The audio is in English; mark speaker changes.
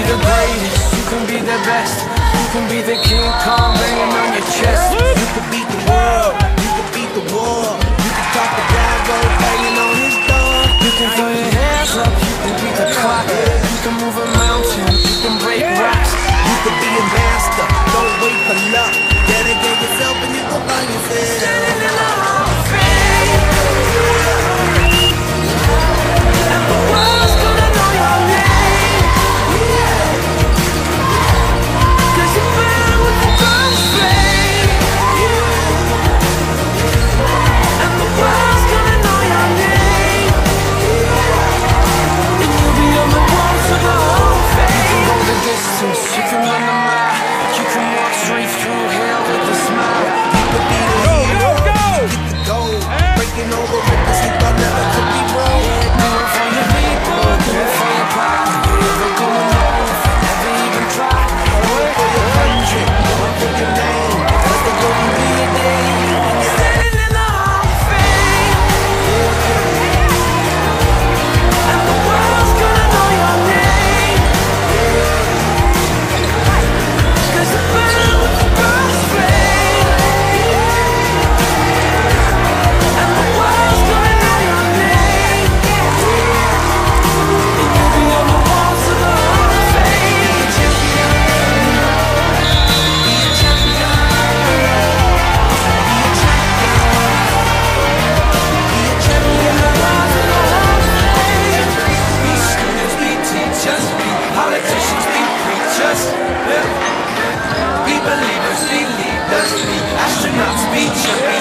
Speaker 1: be the greatest,
Speaker 2: you
Speaker 1: can be the best, you can
Speaker 2: be the King Kong. beat you.